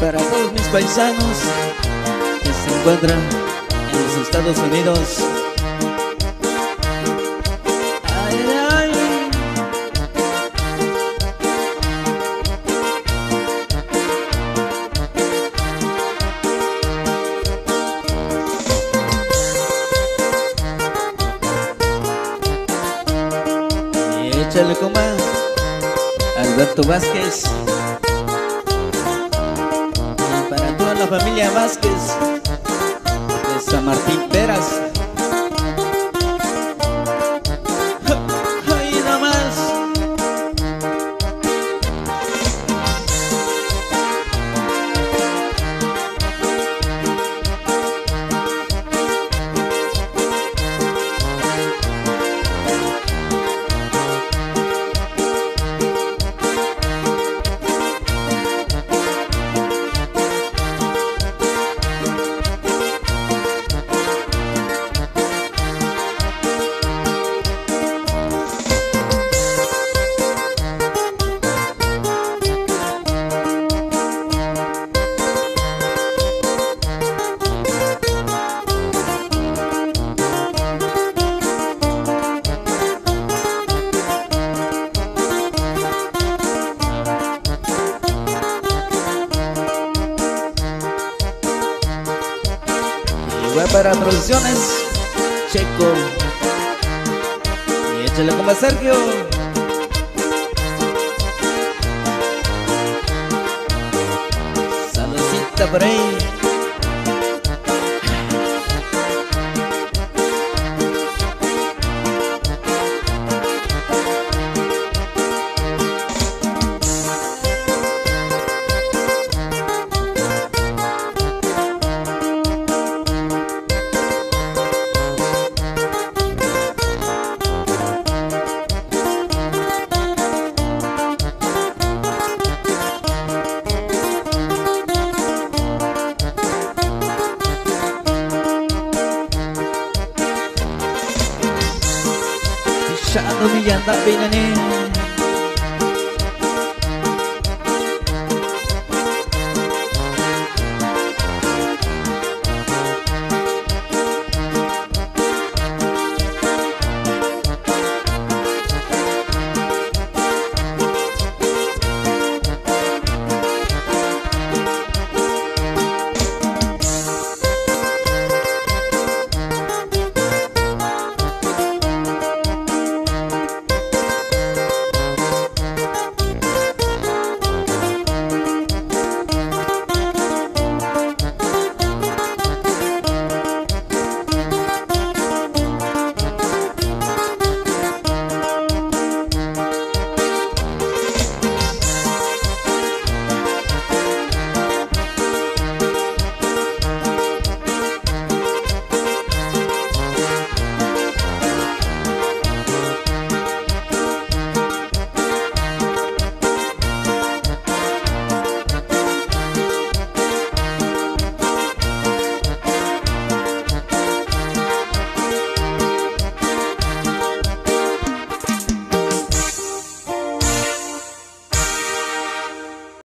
para todos mis paisanos que se encuentran en los Estados Unidos. Y échale coma Alberto Vázquez la familia Vázquez de San Martín Peras va para producciones. Checo. Y échale como a Sergio. Saludcita por ahí Umiyan tapin na niya